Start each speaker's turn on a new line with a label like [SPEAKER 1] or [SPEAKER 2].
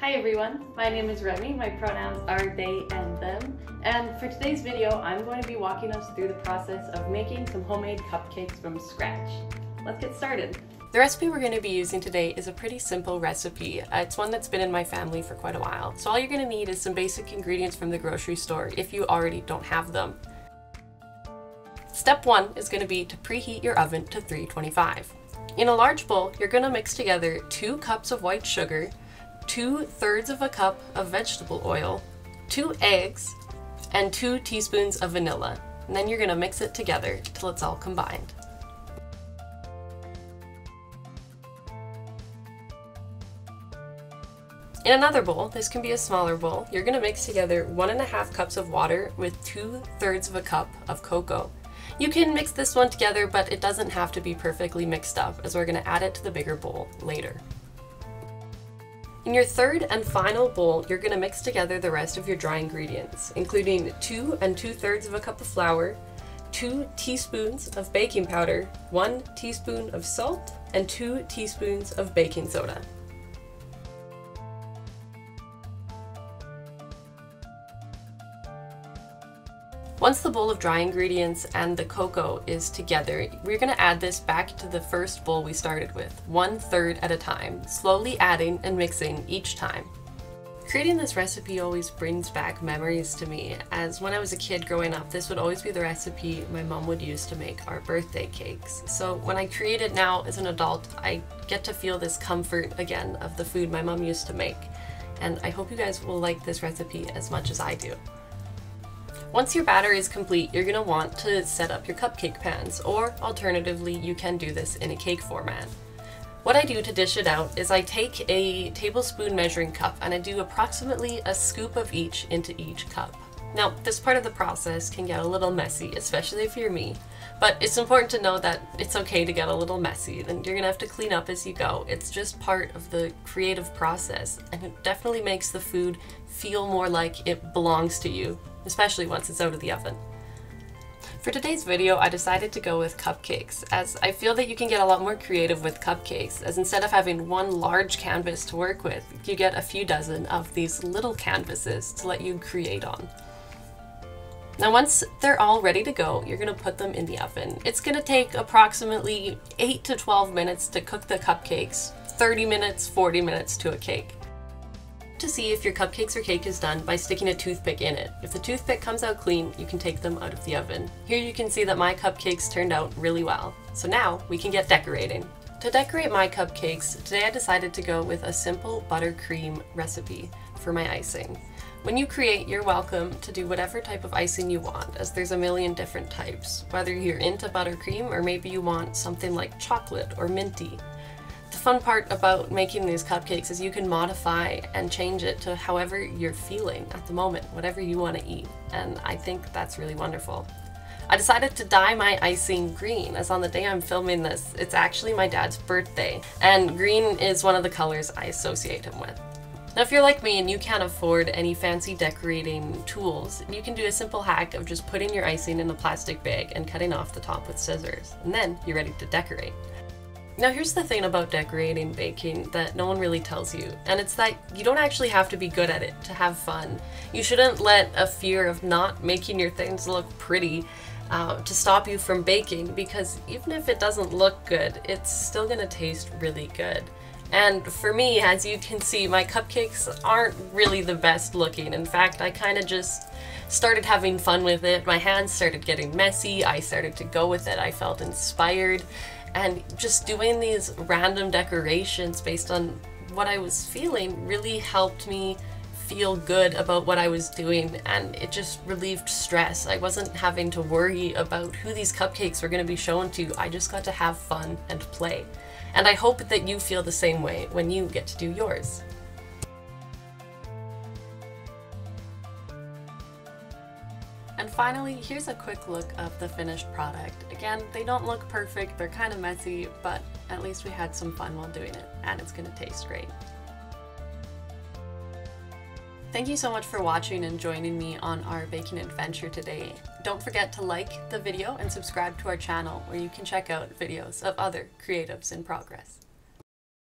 [SPEAKER 1] Hi everyone, my name is Remi. My pronouns are they and them. And for today's video, I'm going to be walking us through the process of making some homemade cupcakes from scratch. Let's get started.
[SPEAKER 2] The recipe we're going to be using today is a pretty simple recipe. Uh, it's one that's been in my family for quite a while. So all you're going to need is some basic ingredients from the grocery store if you already don't have them. Step one is going to be to preheat your oven to 325. In a large bowl, you're going to mix together two cups of white sugar, two thirds of a cup of vegetable oil, two eggs, and two teaspoons of vanilla. And then you're going to mix it together till it's all combined. In another bowl, this can be a smaller bowl, you're going to mix together one and a half cups of water with two thirds of a cup of cocoa. You can mix this one together, but it doesn't have to be perfectly mixed up as we're going to add it to the bigger bowl later. In your third and final bowl, you're going to mix together the rest of your dry ingredients, including two and two thirds of a cup of flour, two teaspoons of baking powder, one teaspoon of salt, and two teaspoons of baking soda. Once the bowl of dry ingredients and the cocoa is together, we're going to add this back to the first bowl we started with, one third at a time, slowly adding and mixing each time. Creating this recipe always brings back memories to me, as when I was a kid growing up, this would always be the recipe my mom would use to make our birthday cakes. So when I create it now as an adult, I get to feel this comfort again of the food my mom used to make. And I hope you guys will like this recipe as much as I do. Once your batter is complete, you're going to want to set up your cupcake pans, or alternatively, you can do this in a cake format. What I do to dish it out is I take a tablespoon measuring cup and I do approximately a scoop of each into each cup. Now, this part of the process can get a little messy, especially if you're me, but it's important to know that it's okay to get a little messy and you're gonna have to clean up as you go. It's just part of the creative process and it definitely makes the food feel more like it belongs to you especially once it's out of the oven. For today's video, I decided to go with cupcakes, as I feel that you can get a lot more creative with cupcakes, as instead of having one large canvas to work with, you get a few dozen of these little canvases to let you create on. Now once they're all ready to go, you're going to put them in the oven. It's going to take approximately 8 to 12 minutes to cook the cupcakes, 30 minutes, 40 minutes to a cake to see if your cupcakes or cake is done by sticking a toothpick in it. If the toothpick comes out clean, you can take them out of the oven. Here you can see that my cupcakes turned out really well. So now we can get decorating. To decorate my cupcakes, today I decided to go with a simple buttercream recipe for my icing. When you create, you're welcome to do whatever type of icing you want, as there's a million different types. Whether you're into buttercream or maybe you want something like chocolate or minty. Fun part about making these cupcakes is you can modify and change it to however you're feeling at the moment, whatever you want to eat, and I think that's really wonderful. I decided to dye my icing green as on the day I'm filming this, it's actually my dad's birthday, and green is one of the colors I associate him with. Now if you're like me and you can't afford any fancy decorating tools, you can do a simple hack of just putting your icing in a plastic bag and cutting off the top with scissors, and then you're ready to decorate. Now here's the thing about decorating baking that no one really tells you, and it's that you don't actually have to be good at it to have fun. You shouldn't let a fear of not making your things look pretty uh, to stop you from baking because even if it doesn't look good, it's still gonna taste really good. And for me, as you can see, my cupcakes aren't really the best looking. In fact, I kind of just started having fun with it. My hands started getting messy. I started to go with it. I felt inspired and just doing these random decorations based on what I was feeling really helped me feel good about what I was doing and it just relieved stress. I wasn't having to worry about who these cupcakes were going to be shown to. I just got to have fun and play. And I hope that you feel the same way when you get to do yours. And finally, here's a quick look of the finished product. Again, they don't look perfect, they're kind of messy, but at least we had some fun while doing it, and it's gonna taste great. Thank you so much for watching and joining me on our baking adventure today. Don't forget to like the video and subscribe to our channel where you can check out videos of other creatives in progress.